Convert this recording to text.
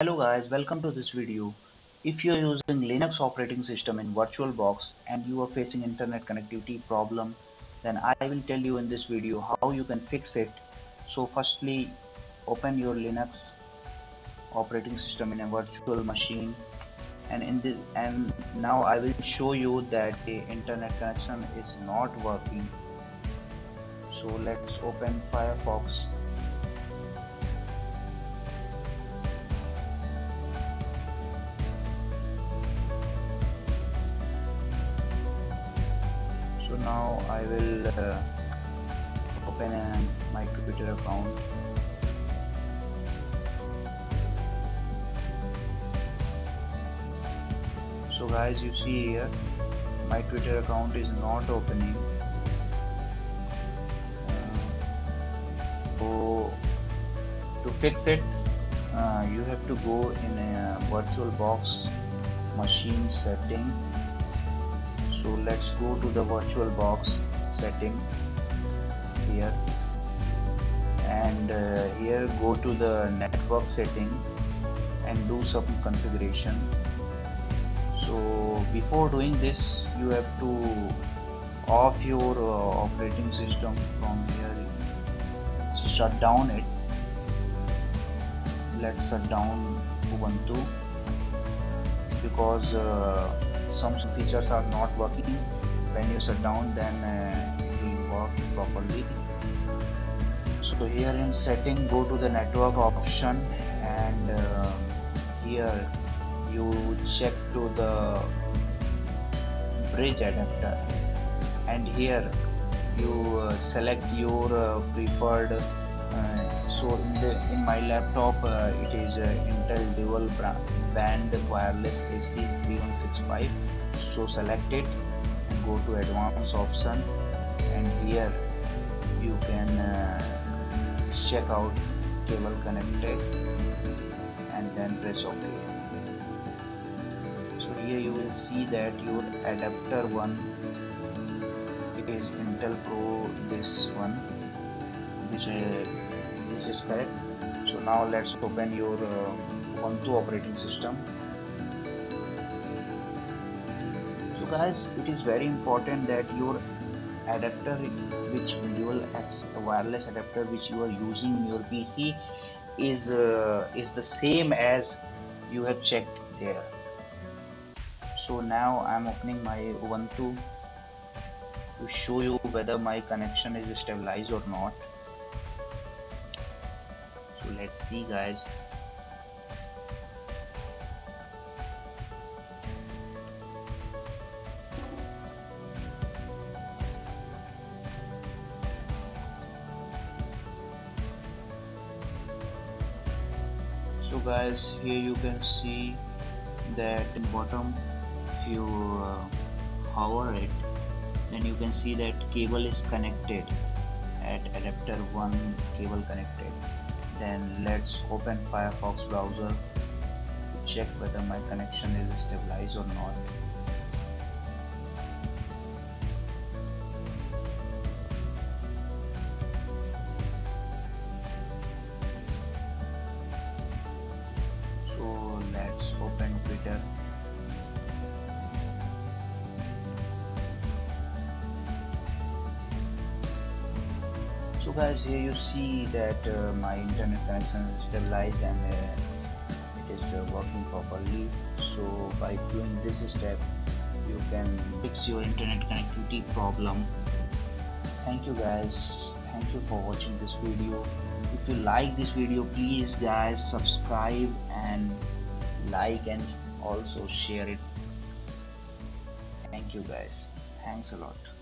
Hello guys, welcome to this video. If you're using Linux operating system in VirtualBox and you are facing internet connectivity problem, then I will tell you in this video how you can fix it. So firstly, open your Linux operating system in a virtual machine and in this and now I will show you that the internet connection is not working. So let's open Firefox now I will uh, open my Twitter account. So guys you see here my Twitter account is not opening. Uh, so to fix it uh, you have to go in a virtual box machine setting let's go to the VirtualBox setting here. And uh, here go to the network setting and do some configuration. So before doing this you have to off your uh, operating system from here. Shut down it. Let's shut down Ubuntu because uh, some features are not working. When you shut down then uh, it will work properly. So here in setting go to the network option and uh, here you check to the bridge adapter. And here you uh, select your uh, preferred so in the in my laptop uh, it is uh, Intel dual band wireless AC 3165 so select it go to advanced option and here you can uh, check out cable connected and then press ok. So here you will see that your adapter one it is Intel Pro this one which, is correct. So now let's open your uh, Ubuntu operating system. So guys it is very important that your adapter which dual X wireless adapter which you are using in your PC is uh, is the same as you have checked there. So now I'm opening my Ubuntu to show you whether my connection is stabilized or not let's see guys. So guys here you can see that in bottom if you uh, hover it then you can see that cable is connected at adapter 1 cable connected then let's open Firefox browser to check whether my connection is stabilized or not guys here you see that uh, my internet connection is stabilized and uh, it is uh, working properly. So by doing this step you can fix your internet connectivity problem. Thank you guys. Thank you for watching this video. If you like this video please guys subscribe and like and also share it. Thank you guys. Thanks a lot